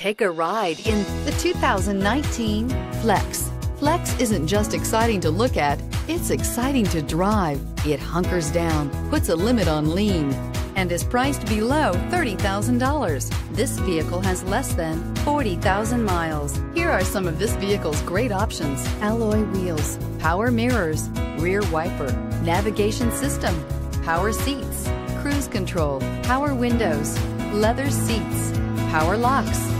Take a ride in the 2019 Flex. Flex isn't just exciting to look at, it's exciting to drive. It hunkers down, puts a limit on lean, and is priced below $30,000. This vehicle has less than 40,000 miles. Here are some of this vehicle's great options. Alloy wheels, power mirrors, rear wiper, navigation system, power seats, cruise control, power windows, leather seats, power locks.